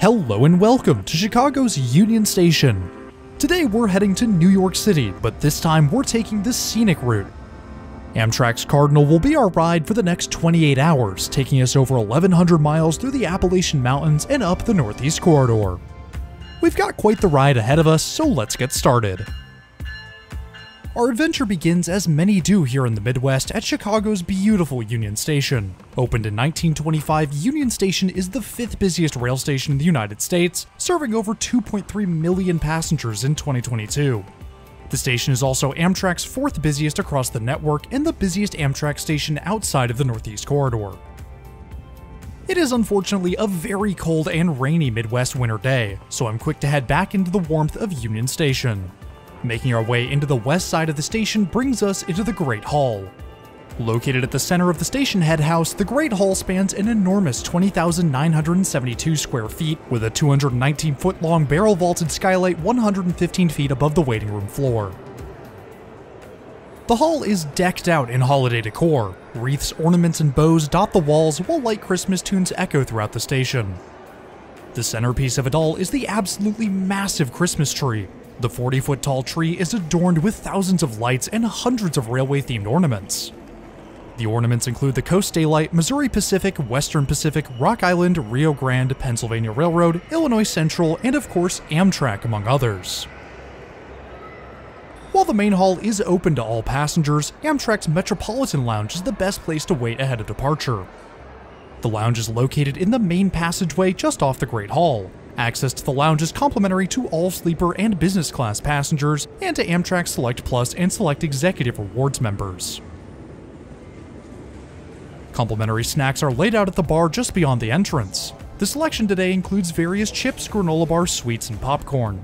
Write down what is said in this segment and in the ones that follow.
Hello and welcome to Chicago's Union Station. Today we're heading to New York City, but this time we're taking the scenic route. Amtrak's Cardinal will be our ride for the next 28 hours, taking us over 1,100 miles through the Appalachian Mountains and up the Northeast Corridor. We've got quite the ride ahead of us, so let's get started. Our adventure begins as many do here in the Midwest at Chicago's beautiful Union Station. Opened in 1925, Union Station is the fifth busiest rail station in the United States, serving over 2.3 million passengers in 2022. The station is also Amtrak's fourth busiest across the network and the busiest Amtrak station outside of the Northeast Corridor. It is unfortunately a very cold and rainy Midwest winter day, so I'm quick to head back into the warmth of Union Station. Making our way into the west side of the station brings us into the Great Hall. Located at the center of the station head house, the Great Hall spans an enormous 20,972 square feet with a 219 foot long barrel vaulted skylight 115 feet above the waiting room floor. The hall is decked out in holiday decor. Wreaths, ornaments, and bows dot the walls while light Christmas tunes echo throughout the station. The centerpiece of it all is the absolutely massive Christmas tree. The 40 foot tall tree is adorned with thousands of lights and hundreds of railway themed ornaments. The ornaments include the Coast Daylight, Missouri Pacific, Western Pacific, Rock Island, Rio Grande, Pennsylvania Railroad, Illinois Central, and of course Amtrak, among others. While the main hall is open to all passengers, Amtrak's Metropolitan Lounge is the best place to wait ahead of departure. The lounge is located in the main passageway just off the Great Hall. Access to the lounge is complimentary to all sleeper and business class passengers, and to Amtrak Select Plus and Select Executive Rewards members. Complimentary snacks are laid out at the bar just beyond the entrance. The selection today includes various chips, granola bars, sweets, and popcorn.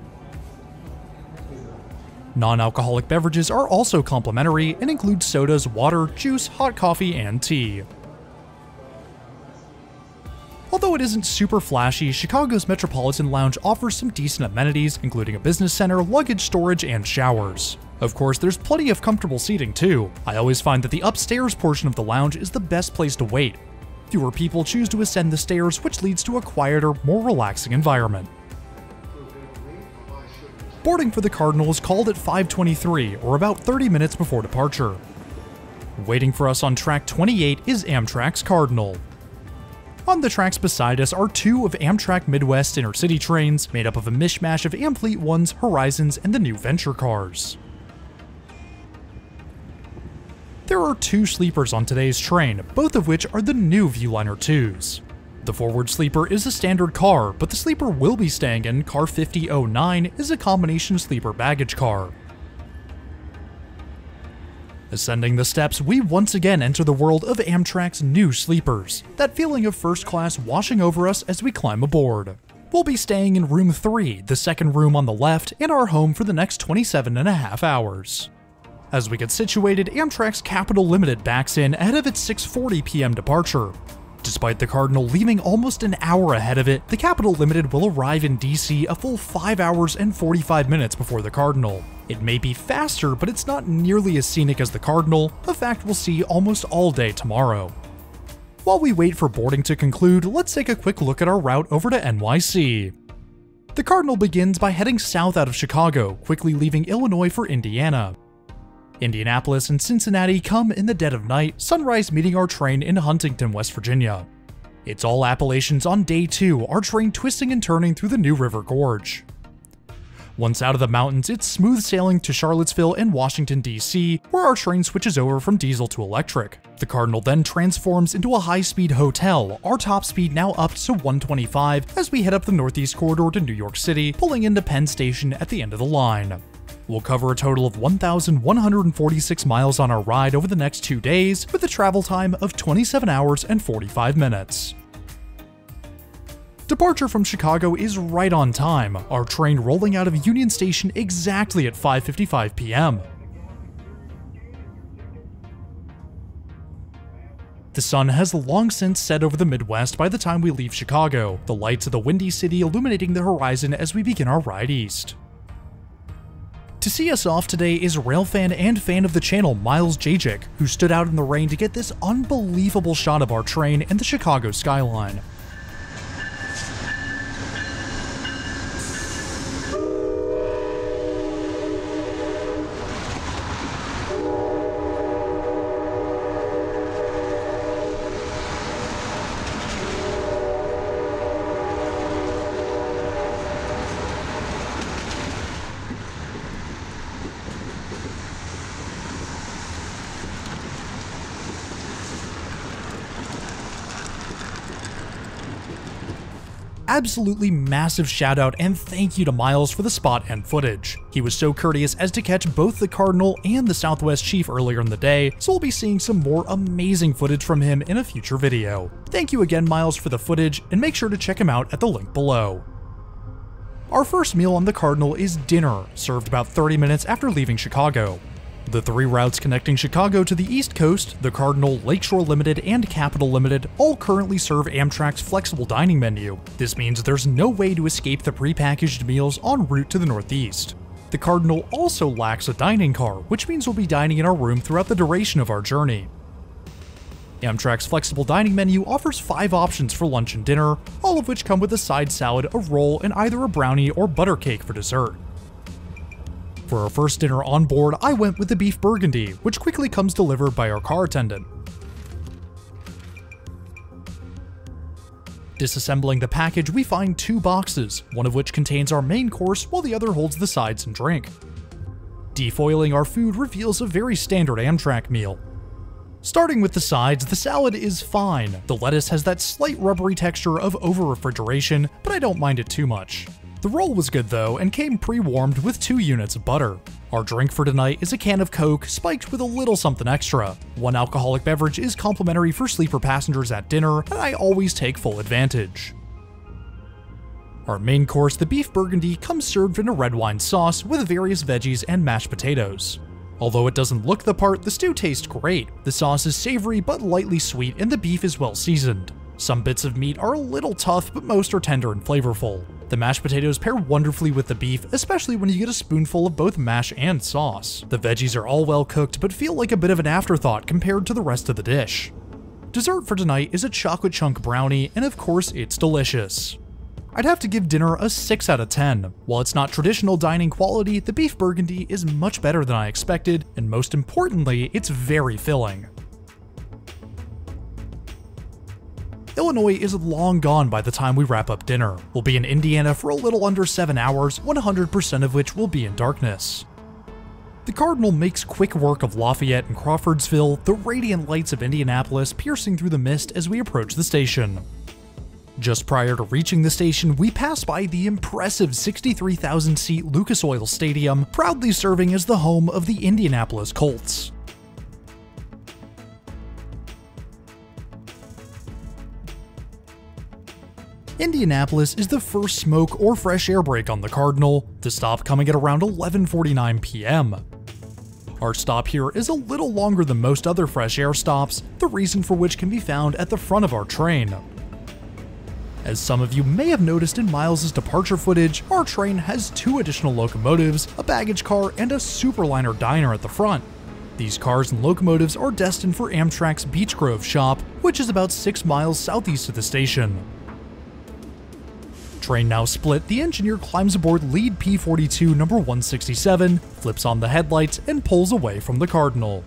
Non alcoholic beverages are also complimentary and include sodas, water, juice, hot coffee, and tea. Although it isn't super flashy, Chicago's Metropolitan Lounge offers some decent amenities, including a business center, luggage storage, and showers. Of course, there's plenty of comfortable seating too. I always find that the upstairs portion of the lounge is the best place to wait. Fewer people choose to ascend the stairs, which leads to a quieter, more relaxing environment. Boarding for the Cardinal is called at 5:23, or about 30 minutes before departure. Waiting for us on track 28 is Amtrak's Cardinal. On the tracks beside us are two of Amtrak Midwest intercity trains, made up of a mishmash of Amfleet 1s, Horizons, and the new Venture cars. There are two sleepers on today's train, both of which are the new Viewliner 2s. The forward sleeper is a standard car, but the sleeper we'll be staying in, Car 5009, is a combination sleeper baggage car. Ascending the steps, we once again enter the world of Amtrak's new sleepers, that feeling of first class washing over us as we climb aboard. We'll be staying in room 3, the second room on the left, in our home for the next 27 and a half hours. As we get situated, Amtrak's Capital Limited backs in ahead of its 6:40 p.m. departure. Despite the Cardinal leaving almost an hour ahead of it, the Capital Limited will arrive in DC a full 5 hours and 45 minutes before the Cardinal. It may be faster, but it's not nearly as scenic as the Cardinal, a fact we'll see almost all day tomorrow. While we wait for boarding to conclude, let's take a quick look at our route over to NYC. The Cardinal begins by heading south out of Chicago, quickly leaving Illinois for Indiana. Indianapolis and Cincinnati come in the dead of night, sunrise meeting our train in Huntington, West Virginia. It's all Appalachians on day 2, our train twisting and turning through the New River Gorge. Once out of the mountains, it's smooth sailing to Charlottesville and Washington, D.C., where our train switches over from diesel to electric. The Cardinal then transforms into a high speed hotel, our top speed now up to 125 as we head up the Northeast Corridor to New York City, pulling into Penn Station at the end of the line. We'll cover a total of 1,146 miles on our ride over the next two days, with a travel time of 27 hours and 45 minutes. Departure from Chicago is right on time, our train rolling out of Union Station exactly at 5.55 p.m. The sun has long since set over the Midwest by the time we leave Chicago, the lights of the Windy City illuminating the horizon as we begin our ride east. To see us off today is railfan and fan of the channel Miles Jajich, who stood out in the rain to get this unbelievable shot of our train and the Chicago skyline. Absolutely massive shout out and thank you to Miles for the spot and footage. He was so courteous as to catch both the Cardinal and the Southwest Chief earlier in the day, so we'll be seeing some more amazing footage from him in a future video. Thank you again Miles for the footage, and make sure to check him out at the link below. Our first meal on the Cardinal is dinner, served about 30 minutes after leaving Chicago. The three routes connecting Chicago to the East Coast, the Cardinal, Lakeshore Limited, and Capital Limited, all currently serve Amtrak's flexible dining menu. This means there's no way to escape the prepackaged meals en route to the Northeast. The Cardinal also lacks a dining car, which means we'll be dining in our room throughout the duration of our journey. Amtrak's flexible dining menu offers five options for lunch and dinner, all of which come with a side salad, a roll, and either a brownie or butter cake for dessert. For our first dinner on board, I went with the beef burgundy, which quickly comes delivered by our car attendant. Disassembling the package, we find two boxes, one of which contains our main course while the other holds the sides and drink. Defoiling our food reveals a very standard Amtrak meal. Starting with the sides, the salad is fine. The lettuce has that slight rubbery texture of over-refrigeration, but I don't mind it too much. The roll was good though, and came pre-warmed with two units of butter. Our drink for tonight is a can of Coke, spiked with a little something extra. One alcoholic beverage is complimentary for sleeper passengers at dinner, and I always take full advantage. Our main course, the beef burgundy, comes served in a red wine sauce with various veggies and mashed potatoes. Although it doesn't look the part, the stew tastes great. The sauce is savory but lightly sweet and the beef is well seasoned. Some bits of meat are a little tough, but most are tender and flavorful. The mashed potatoes pair wonderfully with the beef, especially when you get a spoonful of both mash and sauce. The veggies are all well cooked, but feel like a bit of an afterthought compared to the rest of the dish. Dessert for tonight is a chocolate chunk brownie, and of course, it's delicious. I'd have to give dinner a 6 out of 10. While it's not traditional dining quality, the beef burgundy is much better than I expected, and most importantly, it's very filling. Illinois is long gone by the time we wrap up dinner. We'll be in Indiana for a little under 7 hours, 100% of which will be in darkness. The Cardinal makes quick work of Lafayette and Crawfordsville, the radiant lights of Indianapolis piercing through the mist as we approach the station. Just prior to reaching the station, we pass by the impressive 63,000 seat Lucas Oil Stadium, proudly serving as the home of the Indianapolis Colts. Indianapolis is the first smoke or fresh air break on the Cardinal, the stop coming at around 11.49 p.m. Our stop here is a little longer than most other fresh air stops, the reason for which can be found at the front of our train. As some of you may have noticed in Miles' departure footage, our train has two additional locomotives, a baggage car, and a superliner diner at the front. These cars and locomotives are destined for Amtrak's Beech Grove shop, which is about 6 miles southeast of the station. Train now split, the engineer climbs aboard lead P42 number 167, flips on the headlights, and pulls away from the Cardinal.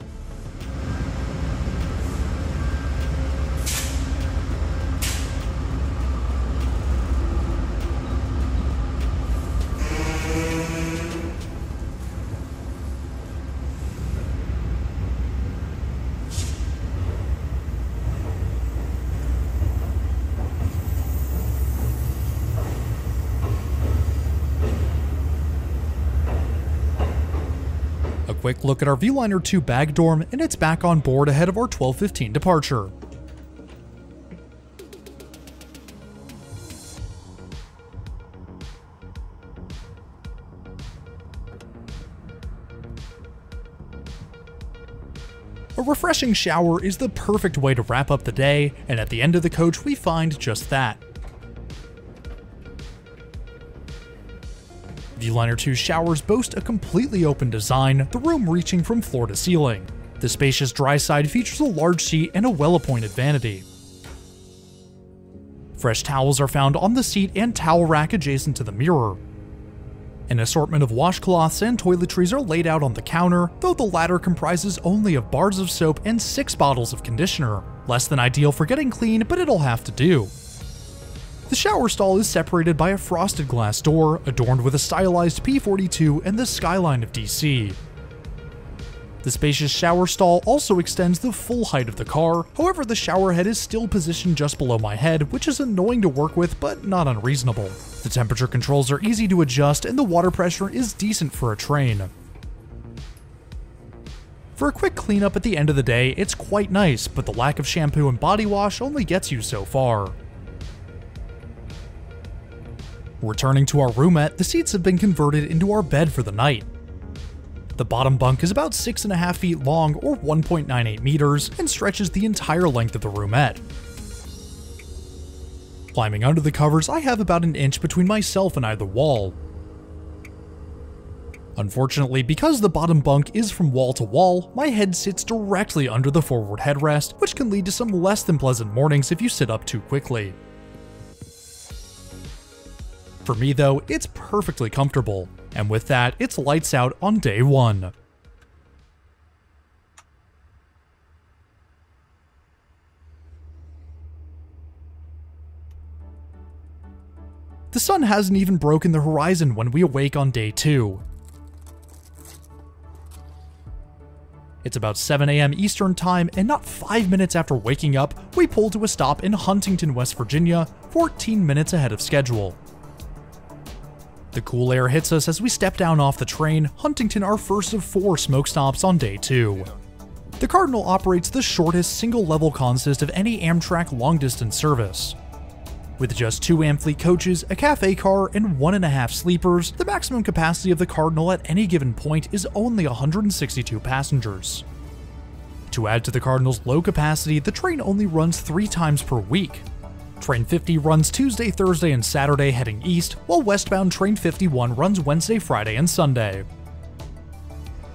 Quick look at our Viewliner 2 bag dorm, and it's back on board ahead of our 1215 departure. A refreshing shower is the perfect way to wrap up the day, and at the end of the coach we find just that. Viewliner 2's showers boast a completely open design, the room reaching from floor to ceiling. The spacious dry side features a large seat and a well-appointed vanity. Fresh towels are found on the seat and towel rack adjacent to the mirror. An assortment of washcloths and toiletries are laid out on the counter, though the latter comprises only of bars of soap and six bottles of conditioner. Less than ideal for getting clean, but it'll have to do. The shower stall is separated by a frosted glass door, adorned with a stylized P-42 and the skyline of DC. The spacious shower stall also extends the full height of the car, however the shower head is still positioned just below my head, which is annoying to work with but not unreasonable. The temperature controls are easy to adjust and the water pressure is decent for a train. For a quick cleanup at the end of the day, it's quite nice, but the lack of shampoo and body wash only gets you so far. Returning to our roomette, the seats have been converted into our bed for the night. The bottom bunk is about 6.5 feet long or 1.98 meters and stretches the entire length of the roomette. Climbing under the covers, I have about an inch between myself and either wall. Unfortunately, because the bottom bunk is from wall to wall, my head sits directly under the forward headrest, which can lead to some less than pleasant mornings if you sit up too quickly. For me though, it's perfectly comfortable. And with that, it's lights out on day one. The sun hasn't even broken the horizon when we awake on day 2. It's about 7 a.m. Eastern Time, and not 5 minutes after waking up, we pull to a stop in Huntington, West Virginia, 14 minutes ahead of schedule. The cool air hits us as we step down off the train, Huntington our first of four smoke stops on day two. The Cardinal operates the shortest single-level consist of any Amtrak long-distance service. With just two Amfleet coaches, a cafe car, and one and a half sleepers, the maximum capacity of the Cardinal at any given point is only 162 passengers. To add to the Cardinal's low capacity, the train only runs three times per week, Train 50 runs Tuesday, Thursday, and Saturday heading east, while westbound Train 51 runs Wednesday, Friday, and Sunday.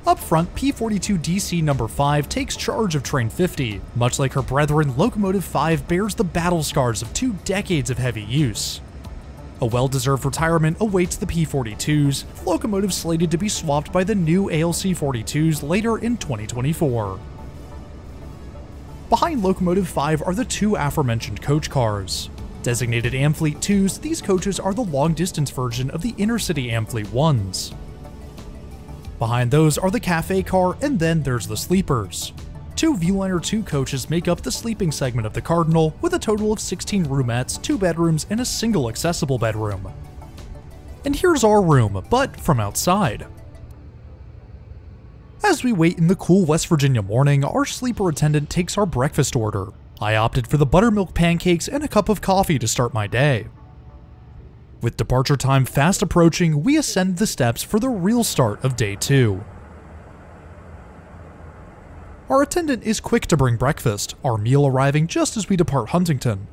Up front, P42 DC number 5 takes charge of Train 50. Much like her brethren, Locomotive 5 bears the battle scars of two decades of heavy use. A well-deserved retirement awaits the P42s, locomotives slated to be swapped by the new ALC 42s later in 2024. Behind Locomotive 5 are the two aforementioned coach cars. Designated Amfleet 2s, these coaches are the long-distance version of the Intercity Amfleet 1s. Behind those are the cafe car, and then there's the sleepers. Two Viewliner 2 coaches make up the sleeping segment of the Cardinal, with a total of 16 roomettes, 2 bedrooms, and a single accessible bedroom. And here's our room, but from outside. As we wait in the cool West Virginia morning, our sleeper attendant takes our breakfast order. I opted for the buttermilk pancakes and a cup of coffee to start my day. With departure time fast approaching, we ascend the steps for the real start of day 2. Our attendant is quick to bring breakfast, our meal arriving just as we depart Huntington.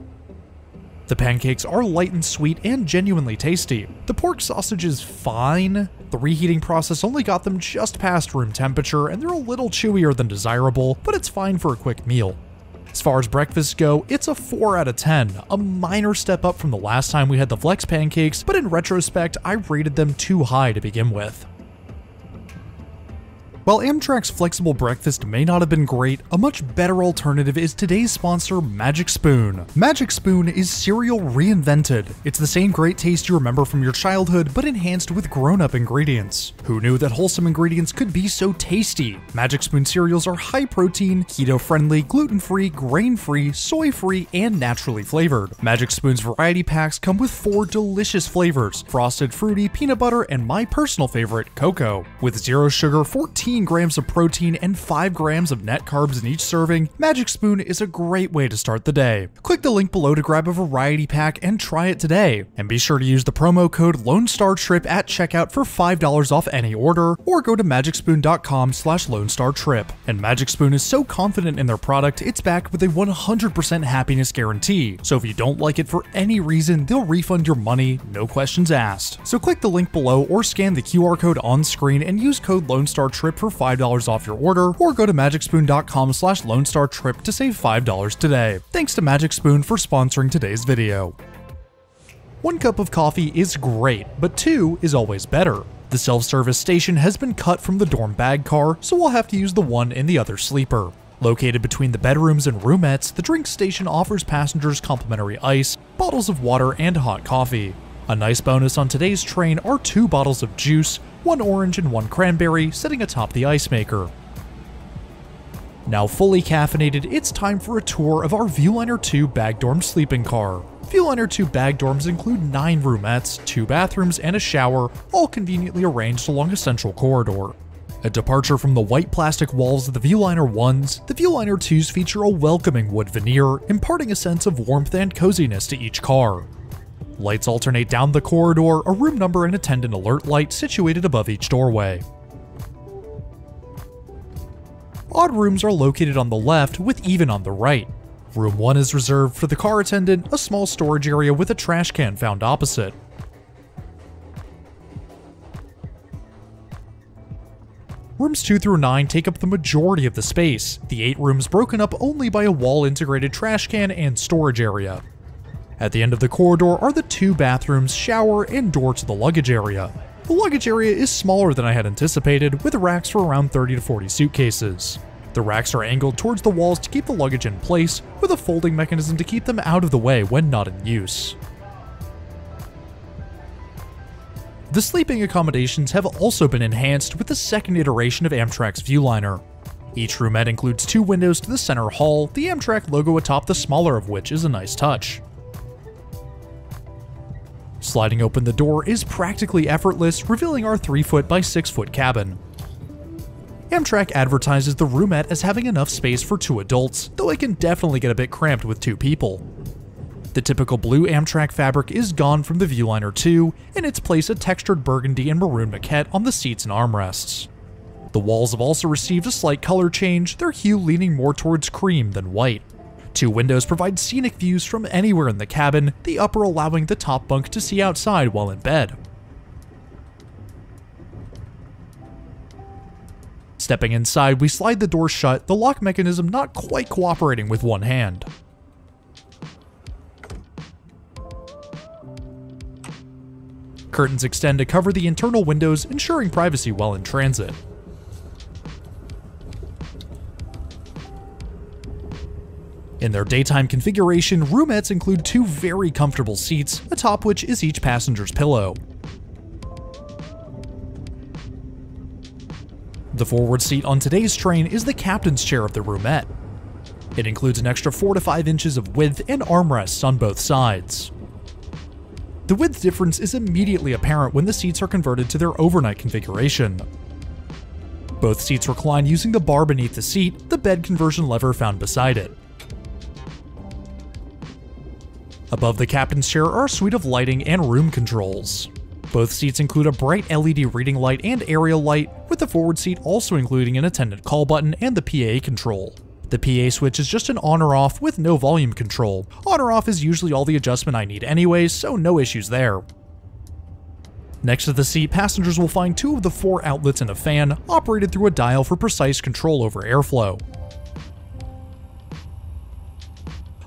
The pancakes are light and sweet and genuinely tasty. The pork sausage is fine. The reheating process only got them just past room temperature and they're a little chewier than desirable, but it's fine for a quick meal. As far as breakfasts go, it's a 4 out of 10, a minor step up from the last time we had the flex pancakes, but in retrospect, I rated them too high to begin with. While Amtrak's flexible breakfast may not have been great, a much better alternative is today's sponsor, Magic Spoon. Magic Spoon is cereal reinvented. It's the same great taste you remember from your childhood, but enhanced with grown-up ingredients. Who knew that wholesome ingredients could be so tasty? Magic Spoon cereals are high protein, keto-friendly, gluten-free, grain-free, soy-free, and naturally flavored. Magic Spoon's variety packs come with four delicious flavors, frosted, fruity, peanut butter, and my personal favorite, cocoa. With zero sugar, 14 15 grams of protein and 5 grams of net carbs in each serving, Magic Spoon is a great way to start the day. Click the link below to grab a variety pack and try it today. And be sure to use the promo code Lone Star Trip at checkout for $5 off any order, or go to magicspoon.com slash Lone Star Trip. And Magic Spoon is so confident in their product, it's backed with a 100% happiness guarantee. So if you don't like it for any reason, they'll refund your money, no questions asked. So click the link below or scan the QR code on screen and use code Lone Star Trip for for $5 off your order, or go to magicspoon.com slash lonestartrip to save $5 today. Thanks to Magic Spoon for sponsoring today's video. One cup of coffee is great, but two is always better. The self-service station has been cut from the dorm bag car, so we'll have to use the one in the other sleeper. Located between the bedrooms and roomettes, the drink station offers passengers complimentary ice, bottles of water, and hot coffee. A nice bonus on today's train are two bottles of juice, one orange and one cranberry, sitting atop the ice maker. Now fully caffeinated, it's time for a tour of our Viewliner 2 bag dorm sleeping car. Viewliner 2 bag dorms include 9 roomettes, 2 bathrooms, and a shower, all conveniently arranged along a central corridor. A departure from the white plastic walls of the Viewliner 1s, the Viewliner 2s feature a welcoming wood veneer, imparting a sense of warmth and coziness to each car. Lights alternate down the corridor, a room number and attendant alert light situated above each doorway. Odd rooms are located on the left with even on the right. Room 1 is reserved for the car attendant, a small storage area with a trash can found opposite. Rooms 2 through 9 take up the majority of the space, the 8 rooms broken up only by a wall-integrated trash can and storage area. At the end of the corridor are the two bathrooms, shower, and door to the luggage area. The luggage area is smaller than I had anticipated, with racks for around 30 to 40 suitcases. The racks are angled towards the walls to keep the luggage in place, with a folding mechanism to keep them out of the way when not in use. The sleeping accommodations have also been enhanced with the second iteration of Amtrak's Viewliner. Each roomette includes two windows to the center hall, the Amtrak logo atop the smaller of which is a nice touch. Sliding open the door is practically effortless, revealing our 3 foot by 6 foot cabin. Amtrak advertises the roomette as having enough space for two adults, though it can definitely get a bit cramped with two people. The typical blue Amtrak fabric is gone from the Viewliner 2, in its place a textured burgundy and maroon moquette on the seats and armrests. The walls have also received a slight color change, their hue leaning more towards cream than white. Two windows provide scenic views from anywhere in the cabin, the upper allowing the top bunk to see outside while in bed. Stepping inside, we slide the door shut, the lock mechanism not quite cooperating with one hand. Curtains extend to cover the internal windows, ensuring privacy while in transit. In their daytime configuration, roomettes include two very comfortable seats, atop which is each passenger's pillow. The forward seat on today's train is the captain's chair of the roomette. It includes an extra 4 to 5 inches of width and armrests on both sides. The width difference is immediately apparent when the seats are converted to their overnight configuration. Both seats recline using the bar beneath the seat, the bed conversion lever found beside it. Above the captain's chair are a suite of lighting and room controls. Both seats include a bright LED reading light and area light, with the forward seat also including an attendant call button and the PA control. The PA switch is just an on or off with no volume control. On or off is usually all the adjustment I need anyway, so no issues there. Next to the seat, passengers will find two of the four outlets and a fan, operated through a dial for precise control over airflow.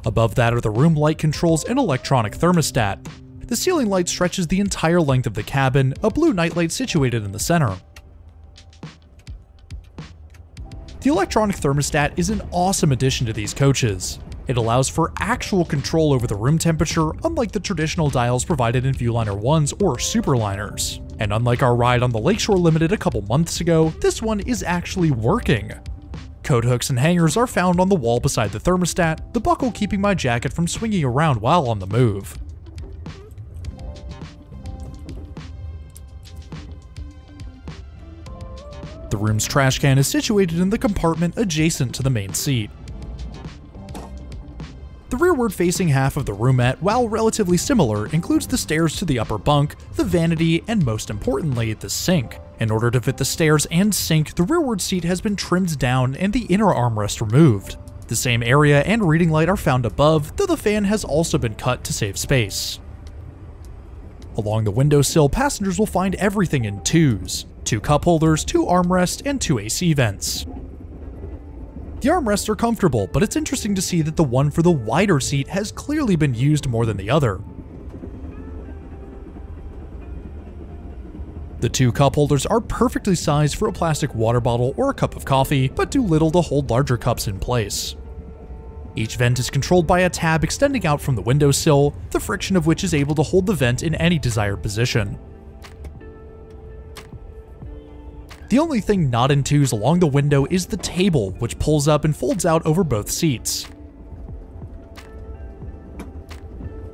Above that are the room light controls and electronic thermostat. The ceiling light stretches the entire length of the cabin, a blue nightlight situated in the center. The electronic thermostat is an awesome addition to these coaches. It allows for actual control over the room temperature, unlike the traditional dials provided in Viewliner 1s or Superliners. And unlike our ride on the Lakeshore Limited a couple months ago, this one is actually working. Coat hooks and hangers are found on the wall beside the thermostat, the buckle keeping my jacket from swinging around while on the move. The room's trash can is situated in the compartment adjacent to the main seat. The rearward facing half of the roomette, while relatively similar, includes the stairs to the upper bunk, the vanity, and most importantly, the sink. In order to fit the stairs and sink, the rearward seat has been trimmed down and the inner armrest removed. The same area and reading light are found above, though the fan has also been cut to save space. Along the windowsill, passengers will find everything in twos. Two cup holders, two armrests, and two AC vents. The armrests are comfortable, but it's interesting to see that the one for the wider seat has clearly been used more than the other. The two cup holders are perfectly sized for a plastic water bottle or a cup of coffee, but do little to hold larger cups in place. Each vent is controlled by a tab extending out from the windowsill, the friction of which is able to hold the vent in any desired position. The only thing not in twos along the window is the table, which pulls up and folds out over both seats.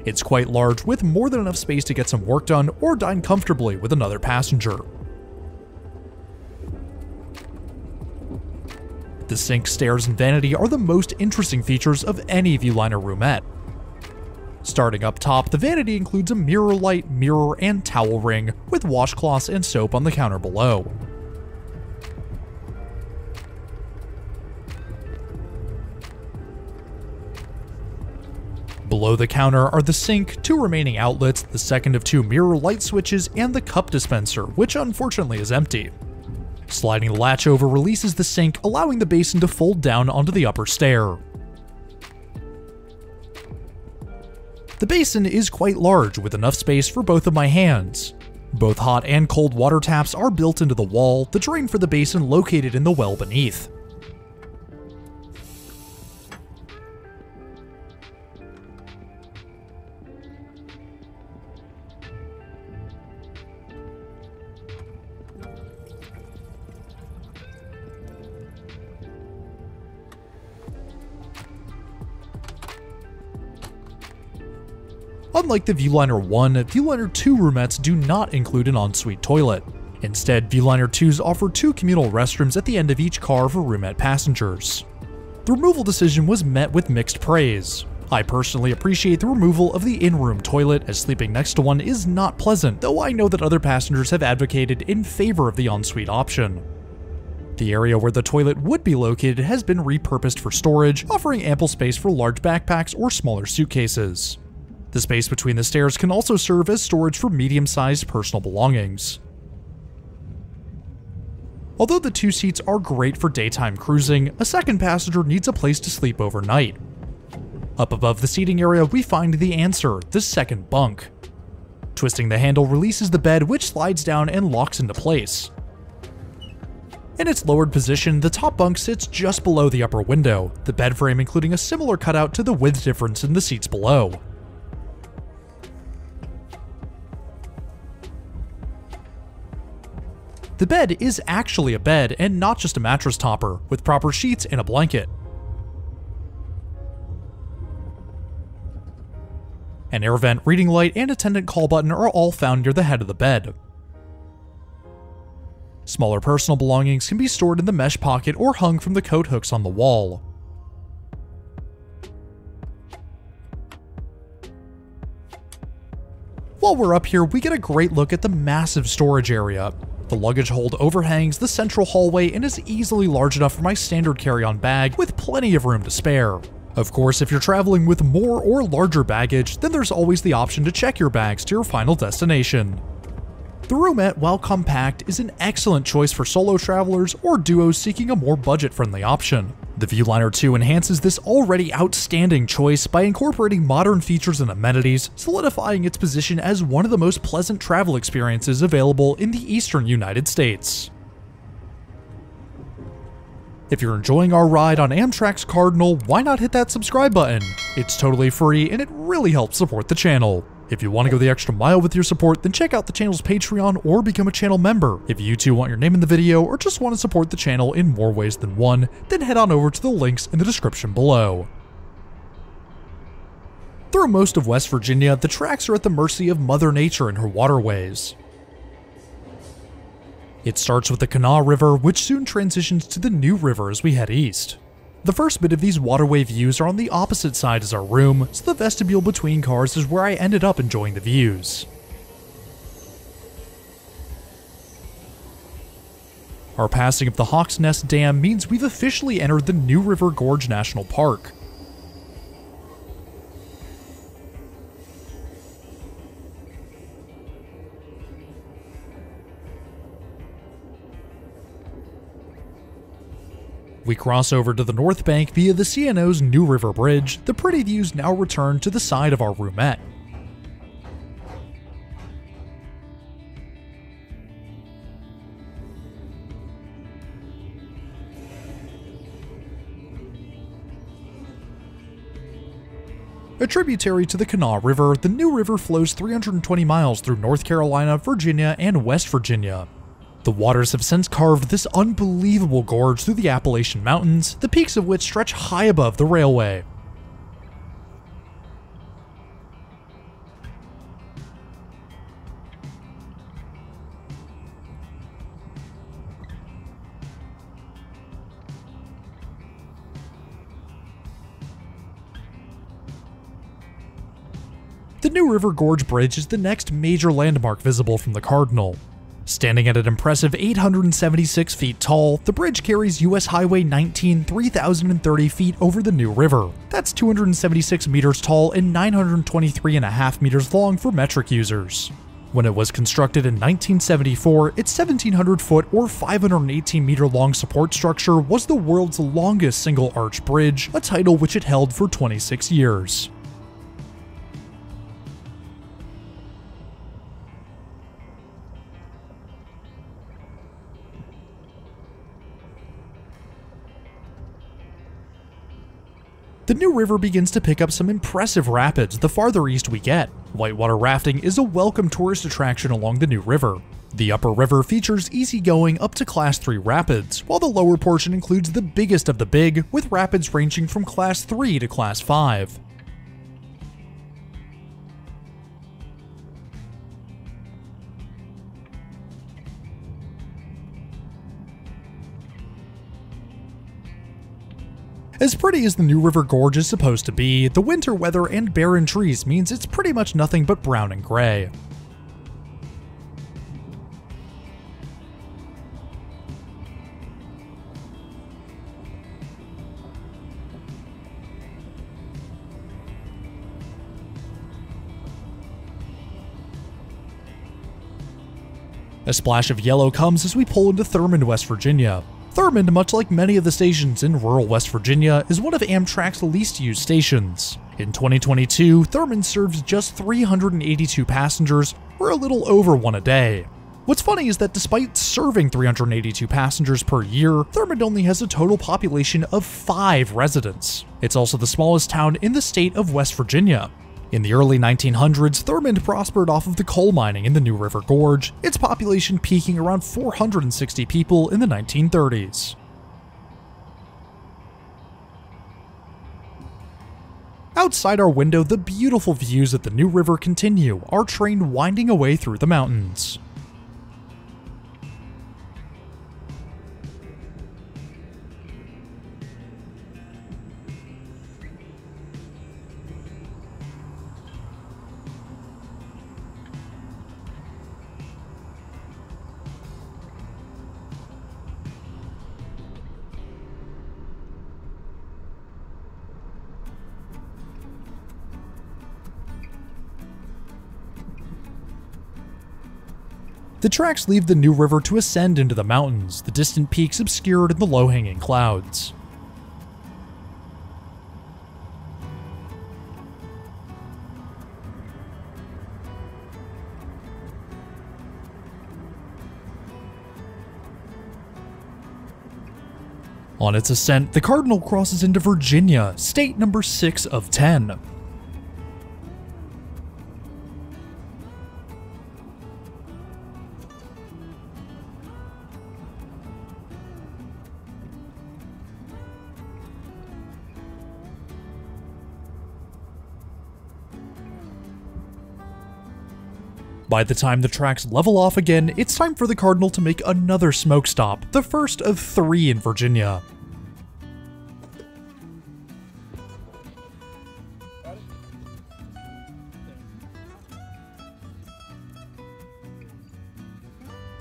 It's quite large with more than enough space to get some work done or dine comfortably with another passenger. The sink, stairs, and vanity are the most interesting features of any Viewliner roomette. Starting up top, the vanity includes a mirror light, mirror, and towel ring, with washcloths and soap on the counter below. Below the counter are the sink, two remaining outlets, the second of two mirror light switches, and the cup dispenser, which unfortunately is empty. Sliding the latch over releases the sink, allowing the basin to fold down onto the upper stair. The basin is quite large, with enough space for both of my hands. Both hot and cold water taps are built into the wall, the drain for the basin located in the well beneath. Unlike the Viewliner 1, Viewliner 2 roomettes do not include an ensuite toilet. Instead, Viewliner 2s offer two communal restrooms at the end of each car for roomette passengers. The removal decision was met with mixed praise. I personally appreciate the removal of the in-room toilet, as sleeping next to one is not pleasant, though I know that other passengers have advocated in favor of the ensuite option. The area where the toilet would be located has been repurposed for storage, offering ample space for large backpacks or smaller suitcases. The space between the stairs can also serve as storage for medium-sized personal belongings. Although the two seats are great for daytime cruising, a second passenger needs a place to sleep overnight. Up above the seating area, we find the answer, the second bunk. Twisting the handle releases the bed, which slides down and locks into place. In its lowered position, the top bunk sits just below the upper window, the bed frame including a similar cutout to the width difference in the seats below. The bed is actually a bed and not just a mattress topper, with proper sheets and a blanket. An air vent, reading light, and attendant call button are all found near the head of the bed. Smaller personal belongings can be stored in the mesh pocket or hung from the coat hooks on the wall. While we're up here, we get a great look at the massive storage area. The luggage hold overhangs the central hallway and is easily large enough for my standard carry-on bag with plenty of room to spare. Of course, if you're traveling with more or larger baggage, then there's always the option to check your bags to your final destination. The roomette, while compact, is an excellent choice for solo travelers or duos seeking a more budget-friendly option. The Viewliner 2 enhances this already outstanding choice by incorporating modern features and amenities, solidifying its position as one of the most pleasant travel experiences available in the eastern United States. If you're enjoying our ride on Amtrak's Cardinal, why not hit that subscribe button? It's totally free and it really helps support the channel. If you want to go the extra mile with your support, then check out the channel's Patreon or become a channel member. If you too want your name in the video or just want to support the channel in more ways than one, then head on over to the links in the description below. Through most of West Virginia, the tracks are at the mercy of Mother Nature and her waterways. It starts with the Kanawha River, which soon transitions to the New River as we head east. The first bit of these waterway views are on the opposite side as our room, so the vestibule between cars is where I ended up enjoying the views. Our passing of the Hawks Nest Dam means we've officially entered the New River Gorge National Park. We cross over to the north bank via the C&O's New River Bridge, the pretty views now return to the side of our roomette. A tributary to the Kanawha River, the New River flows 320 miles through North Carolina, Virginia, and West Virginia. The waters have since carved this unbelievable gorge through the Appalachian Mountains, the peaks of which stretch high above the railway. The New River Gorge Bridge is the next major landmark visible from the Cardinal. Standing at an impressive 876 feet tall, the bridge carries US Highway 19 3,030 feet over the New River. That's 276 meters tall and 923.5 meters long for metric users. When it was constructed in 1974, its 1700 foot or 518 meter long support structure was the world's longest single arch bridge, a title which it held for 26 years. The New River begins to pick up some impressive rapids the farther east we get. Whitewater rafting is a welcome tourist attraction along the New River. The upper river features easygoing up to Class 3 rapids, while the lower portion includes the biggest of the big, with rapids ranging from Class 3 to Class 5. Pretty as the New River Gorge is supposed to be, the winter weather and barren trees means it's pretty much nothing but brown and gray. A splash of yellow comes as we pull into Thurmond, West Virginia. Thurmond, much like many of the stations in rural West Virginia, is one of Amtrak's least used stations. In 2022, Thurmond serves just 382 passengers, or a little over one a day. What's funny is that despite serving 382 passengers per year, Thurmond only has a total population of 5 residents. It's also the smallest town in the state of West Virginia. In the early 1900s, Thurmond prospered off of the coal mining in the New River Gorge, its population peaking around 460 people in the 1930s. Outside our window, the beautiful views of the New River continue, our train winding away through the mountains. The tracks leave the New River to ascend into the mountains, the distant peaks obscured in the low-hanging clouds. On its ascent, the Cardinal crosses into Virginia, state number 6 of 10. By the time the tracks level off again, it's time for the Cardinal to make another smoke stop, the first of three in Virginia.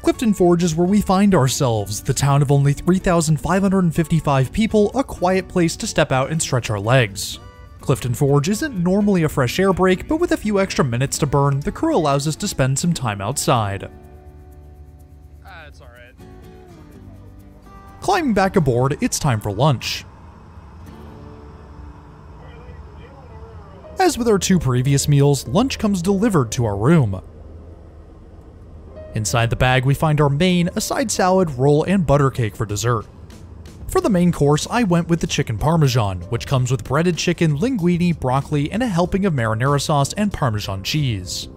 Clifton Forge is where we find ourselves, the town of only 3,555 people, a quiet place to step out and stretch our legs. Clifton Forge isn't normally a fresh air break, but with a few extra minutes to burn, the crew allows us to spend some time outside. Uh. Climbing back aboard, it's time for lunch. As with our two previous meals, lunch comes delivered to our room. Inside the bag, we find our main, a side salad, roll, and butter cake for dessert. For the main course, I went with the chicken parmesan, which comes with breaded chicken, linguine, broccoli, and a helping of marinara sauce and parmesan cheese.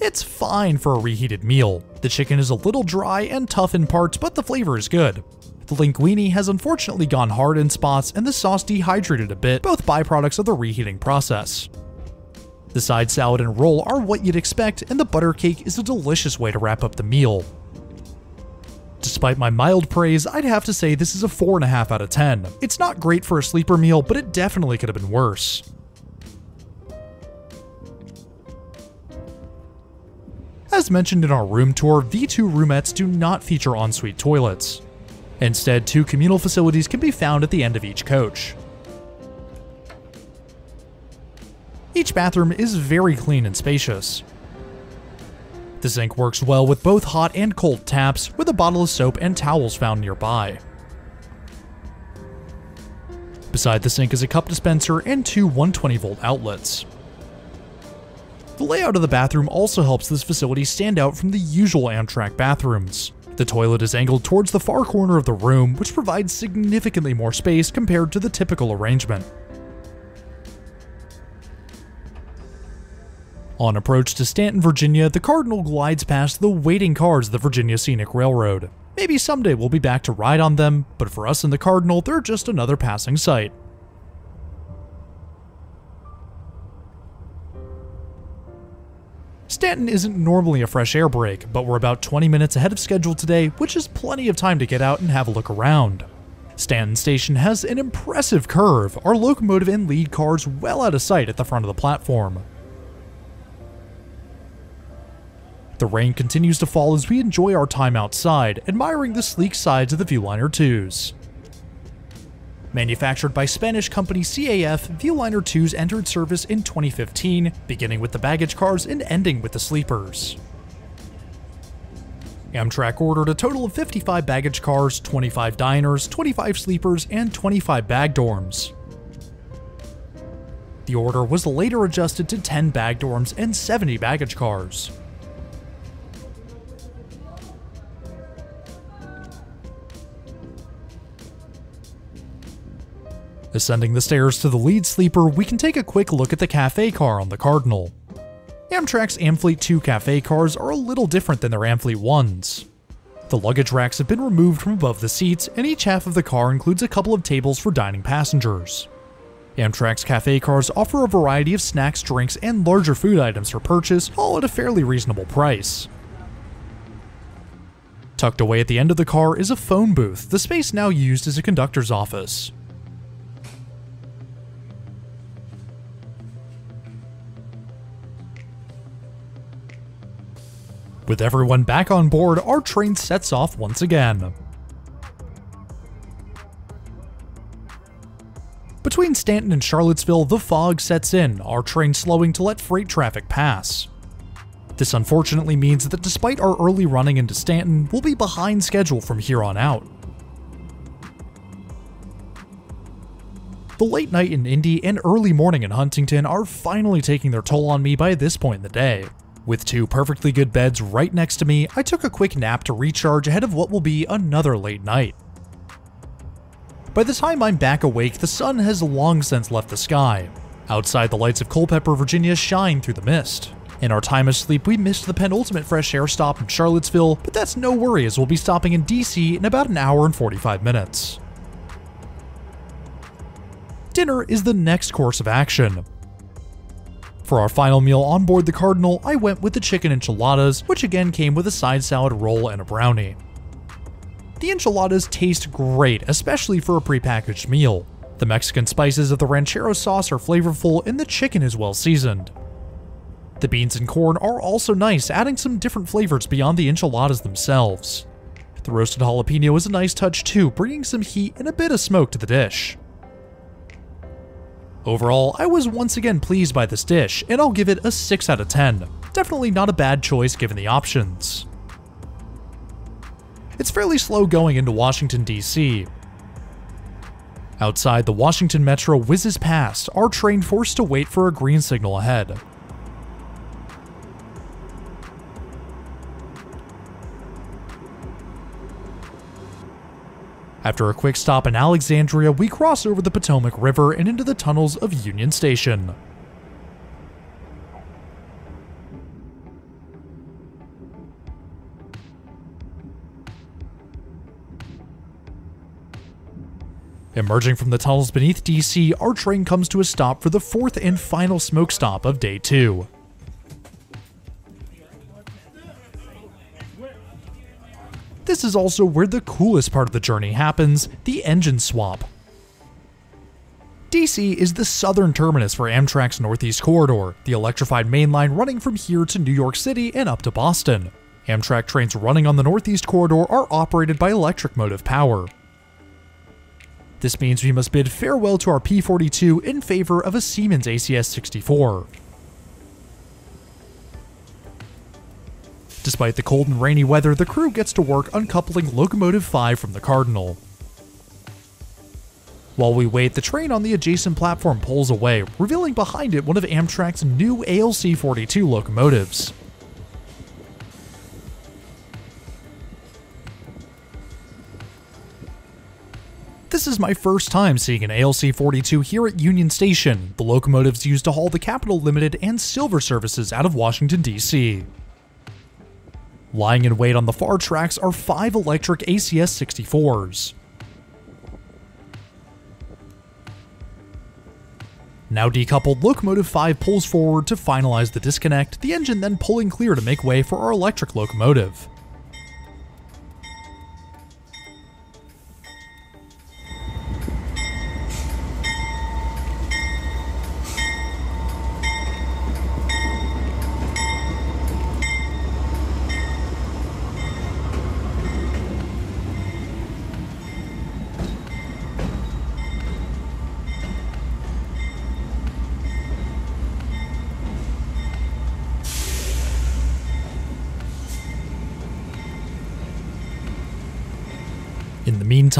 It's fine for a reheated meal. The chicken is a little dry and tough in parts, but the flavor is good. The linguine has unfortunately gone hard in spots and the sauce dehydrated a bit, both byproducts of the reheating process. The side salad and roll are what you'd expect, and the butter cake is a delicious way to wrap up the meal. Despite my mild praise, I'd have to say this is a 4.5 out of 10. It's not great for a sleeper meal, but it definitely could have been worse. As mentioned in our room tour, V2 roomettes do not feature ensuite toilets. Instead, two communal facilities can be found at the end of each coach. Each bathroom is very clean and spacious. The sink works well with both hot and cold taps, with a bottle of soap and towels found nearby. Beside the sink is a cup dispenser and two 120 volt outlets. The layout of the bathroom also helps this facility stand out from the usual Amtrak bathrooms. The toilet is angled towards the far corner of the room, which provides significantly more space compared to the typical arrangement. On approach to Staunton, Virginia, the Cardinal glides past the waiting cars of the Virginia Scenic Railroad. Maybe someday we'll be back to ride on them, but for us and the Cardinal, they're just another passing sight. Staunton isn't normally a fresh air break, but we're about 20 minutes ahead of schedule today, which is plenty of time to get out and have a look around. Staunton Station has an impressive curve, our locomotive and lead cars well out of sight at the front of the platform. The rain continues to fall as we enjoy our time outside, admiring the sleek sides of the Viewliner 2s. Manufactured by Spanish company CAF, Viewliner 2s entered service in 2015, beginning with the baggage cars and ending with the sleepers. Amtrak ordered a total of 55 baggage cars, 25 diners, 25 sleepers, and 25 bag dorms. The order was later adjusted to 10 bag dorms and 70 baggage cars. Ascending the stairs to the lead sleeper, we can take a quick look at the cafe car on the Cardinal. Amtrak's Amfleet 2 cafe cars are a little different than their Amfleet 1s. The luggage racks have been removed from above the seats, and each half of the car includes a couple of tables for dining passengers. Amtrak's cafe cars offer a variety of snacks, drinks, and larger food items for purchase, all at a fairly reasonable price. Tucked away at the end of the car is a phone booth, the space now used as a conductor's office. With everyone back on board, our train sets off once again. Between Staunton and Charlottesville, the fog sets in, our train slowing to let freight traffic pass. This unfortunately means that despite our early running into Staunton, we'll be behind schedule from here on out. The late night in Indy and early morning in Huntington are finally taking their toll on me by this point in the day. With two perfectly good beds right next to me, I took a quick nap to recharge ahead of what will be another late night. By the time I'm back awake, the sun has long since left the sky. Outside, the lights of Culpeper, Virginia shine through the mist. In our time of sleep, we missed the penultimate fresh air stop in Charlottesville, but that's no worry as we'll be stopping in DC in about an hour and 45 minutes. Dinner is the next course of action. For our final meal on board the Cardinal, I went with the chicken enchiladas, which again came with a side salad roll and a brownie. The enchiladas taste great, especially for a prepackaged meal. The Mexican spices of the ranchero sauce are flavorful and the chicken is well seasoned. The beans and corn are also nice, adding some different flavors beyond the enchiladas themselves. The roasted jalapeno is a nice touch too, bringing some heat and a bit of smoke to the dish. Overall, I was once again pleased by this dish, and I'll give it a 6 out of 10. Definitely not a bad choice given the options. It's fairly slow going into Washington, D.C. Outside, the Washington Metro whizzes past, our train forced to wait for a green signal ahead. After a quick stop in Alexandria, we cross over the Potomac River and into the tunnels of Union Station. Emerging from the tunnels beneath DC, our train comes to a stop for the fourth and final smoke stop of day two. This is also where the coolest part of the journey happens, the engine swap. DC is the southern terminus for Amtrak's Northeast Corridor, the electrified main line running from here to New York City and up to Boston. Amtrak trains running on the Northeast Corridor are operated by electric motive power. This means we must bid farewell to our P-42 in favor of a Siemens ACS-64. Despite the cold and rainy weather, the crew gets to work uncoupling Locomotive 5 from the Cardinal. While we wait, the train on the adjacent platform pulls away, revealing behind it one of Amtrak's new ALC 42 locomotives. This is my first time seeing an ALC 42 here at Union Station, the locomotives used to haul the Capital Limited and Silver services out of Washington, D.C. Lying in wait on the far tracks are five electric ACS 64s. Now decoupled, Locomotive 5 pulls forward to finalize the disconnect, the engine then pulling clear to make way for our electric locomotive.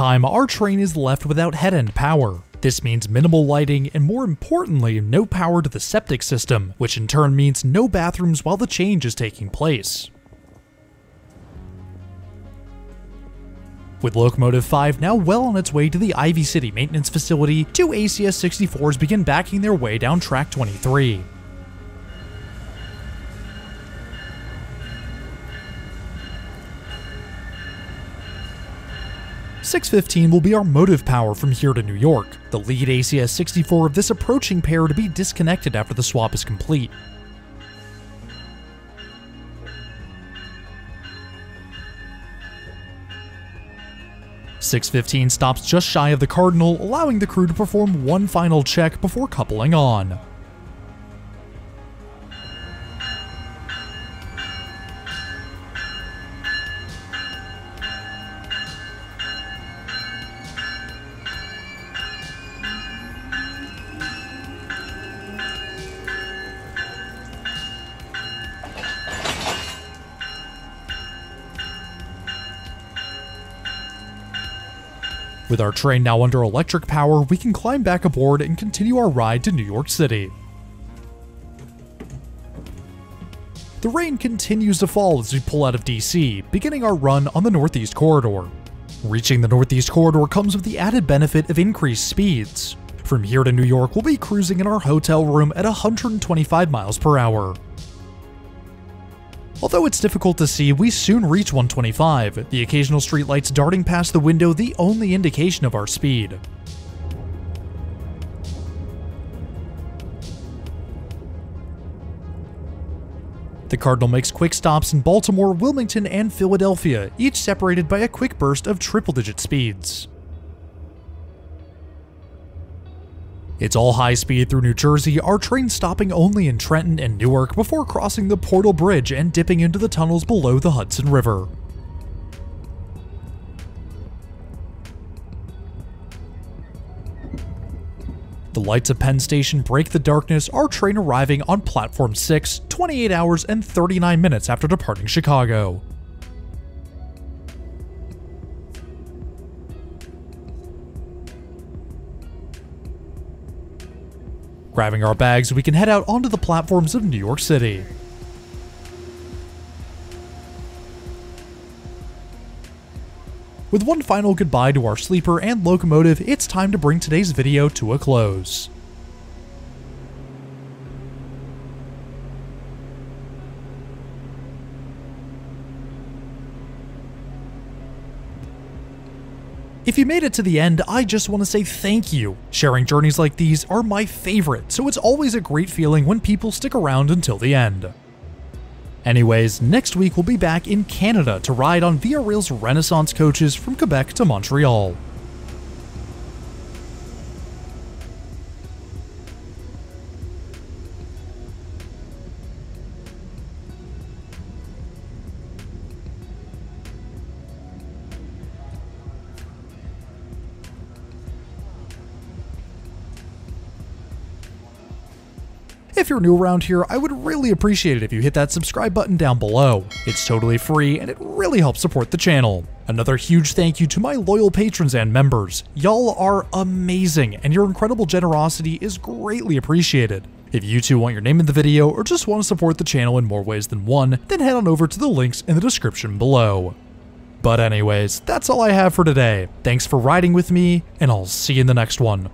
Meantime, our train is left without head end power. This means minimal lighting and more importantly, no power to the septic system, which in turn means no bathrooms while the change is taking place. With Locomotive 5 now well on its way to the Ivy City Maintenance Facility, two ACS 64s begin backing their way down track 23. 615 will be our motive power from here to New York, the lead ACS 64 of this approaching pair to be disconnected after the swap is complete. Six fifteen stops just shy of the Cardinal, allowing the crew to perform one final check before coupling on. With our train now under electric power, we can climb back aboard and continue our ride to New York City. The rain continues to fall as we pull out of DC, beginning our run on the Northeast Corridor. Reaching the Northeast Corridor comes with the added benefit of increased speeds. From here to New York, we'll be cruising in our hotel room at 125 miles per hour. Although it's difficult to see, we soon reach 125, the occasional streetlights darting past the window the only indication of our speed. The Cardinal makes quick stops in Baltimore, Wilmington, and Philadelphia, each separated by a quick burst of triple-digit speeds. It's all high speed through New Jersey, our train stopping only in Trenton and Newark before crossing the Portal Bridge and dipping into the tunnels below the Hudson River. The lights of Penn Station break the darkness, our train arriving on Platform 6 28 hours and 39 minutes after departing Chicago. Grabbing our bags, we can head out onto the platforms of New York City. With one final goodbye to our sleeper and locomotive, it's time to bring today's video to a close. If you made it to the end, I just want to say thank you. Sharing journeys like these are my favorite, so it's always a great feeling when people stick around until the end. Anyways, next week we'll be back in Canada to ride on Via Rail's Renaissance coaches from Quebec to Montreal. If you're new around here, I would really appreciate it if you hit that subscribe button down below. It's totally free and it really helps support the channel. Another huge thank you to my loyal patrons and members. Y'all are amazing and your incredible generosity is greatly appreciated. If you too want your name in the video or just want to support the channel in more ways than one, then head on over to the links in the description below. But anyways, that's all I have for today. Thanks for riding with me, and I'll see you in the next one.